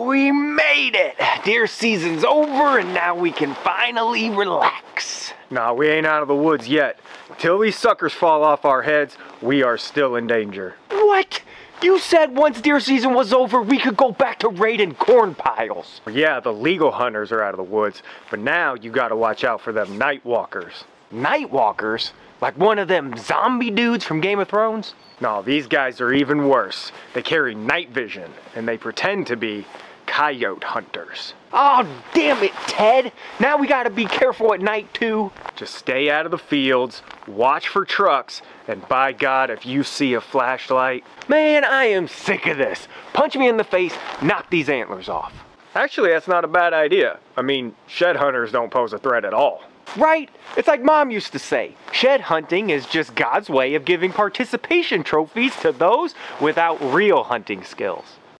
We made it! Deer season's over and now we can finally relax. Nah, we ain't out of the woods yet. Till these suckers fall off our heads, we are still in danger. What? You said once deer season was over, we could go back to raiding corn piles. Yeah, the legal hunters are out of the woods, but now you gotta watch out for them night walkers. Night walkers? Like one of them zombie dudes from Game of Thrones? No, these guys are even worse. They carry night vision, and they pretend to be coyote hunters. Oh, damn it, Ted. Now we gotta be careful at night, too. Just stay out of the fields, watch for trucks, and by God, if you see a flashlight. Man, I am sick of this. Punch me in the face, knock these antlers off. Actually, that's not a bad idea. I mean, shed hunters don't pose a threat at all. Right? It's like mom used to say shed hunting is just God's way of giving participation trophies to those without real hunting skills.